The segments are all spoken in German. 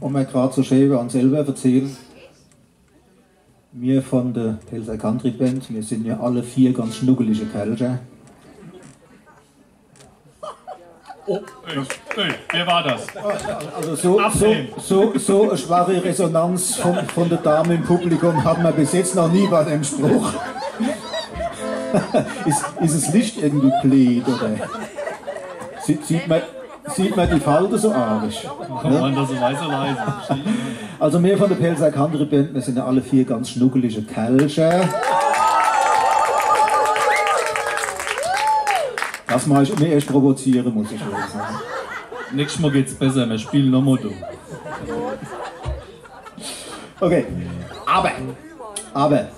und mir gerade so schön an selber erzählen. Wir von der Pelzer Country Band, wir sind ja alle vier ganz schnuckelige Kerlchen. Oh, ey, ey, wer war das? Also so, so, so, so eine schwache Resonanz von, von der Dame im Publikum hat man bis jetzt noch nie bei dem Spruch. ist, ist das Licht irgendwie blöd oder sieht, sieht, man, sieht man die Falte so arisch? Kommt man da so leise leise? Also wir von der Pelzer Country Band, wir sind ja alle vier ganz schnuckelige Kerlchen. Das mache ich immer erst provozieren, muss ich wirklich sagen. Nächstes Mal geht's besser, wir spielen noch Motto. Okay, aber, aber,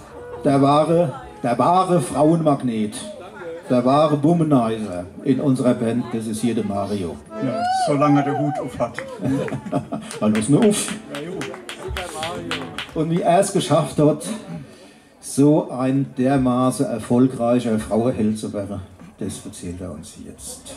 der wahre, der wahre Frauenmagnet, der wahre Womanizer in unserer Band, das ist hier der Mario. Ja, solange er den Hut auf hat. Weil was nur auf. Und wie er es geschafft hat, so ein dermaßen erfolgreicher Frauenheld zu werden, das erzählt er uns jetzt.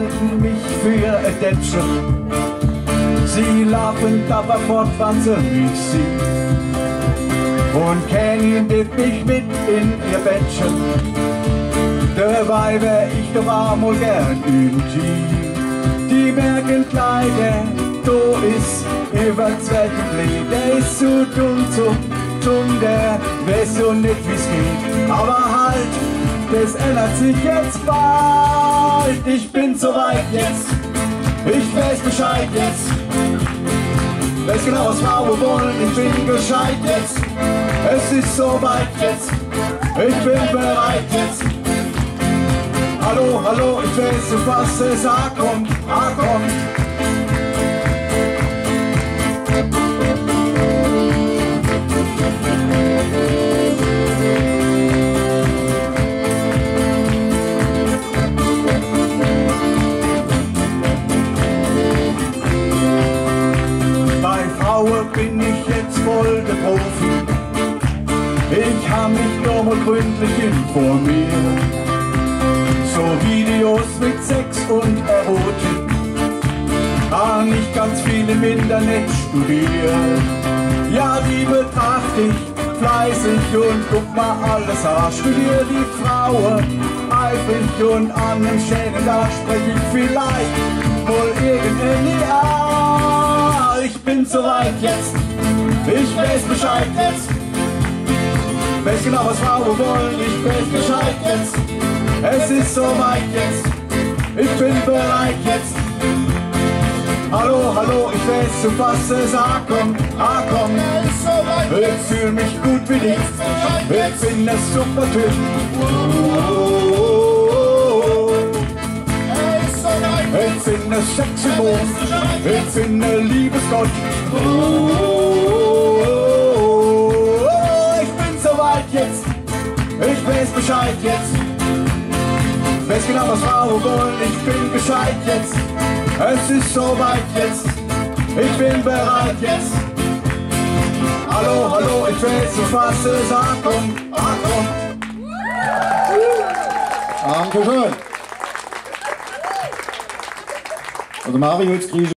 Halten mich für ein Dätschen. Sie lachen aber fort, wann sie. Und kennen mich mit in ihr Bettchen. Dabei wär ich doch einmal gern im Team. Die merken leider, du ist über zweiten Blick. Der ist zu dumm zum dumm, der weiß so nicht wie's geht. Aber halt, das ändert sich jetzt bald. Ich bin soweit jetzt, ich weiß Bescheid jetzt. Weiß genau, was Frauen wollen, ich bin gescheit jetzt. Es ist soweit jetzt, ich bin bereit jetzt. Hallo, hallo, ich weiß, was es ankommt, ankommt. Bei Profi. Ich hab mich nur mal gründlich informiert. So Videos mit Sex und Erotik. Ah, nicht ganz viel im Internet studiert. Ja, die betrachte ich fleißig und guck mal alles an. Studier die Frauen eifrig und an den Schäden, da sprech ich vielleicht wohl irgendein Ja. Ich bin soweit jetzt, Weiß genau, was Frauen wollen, ich weiß Bescheid jetzt. Es ist soweit jetzt, ich bin bereit jetzt. Hallo, hallo, ich weiß, zu was es ankommt, ankommt. Ich fühl mich gut wie dich, ich bin ein super Typ. Ich bin ein sexy Boss, ich bin ein Liebesgott. Jetzt, ich weiß Bescheid jetzt. Weiß genau, was Frauen wollen, ich bin gescheit jetzt. Es ist soweit jetzt, ich bin bereit jetzt. Hallo, hallo, ich weiß, zu was es ankommt, ankommt. Dankeschön. Also Mario, jetzt kriege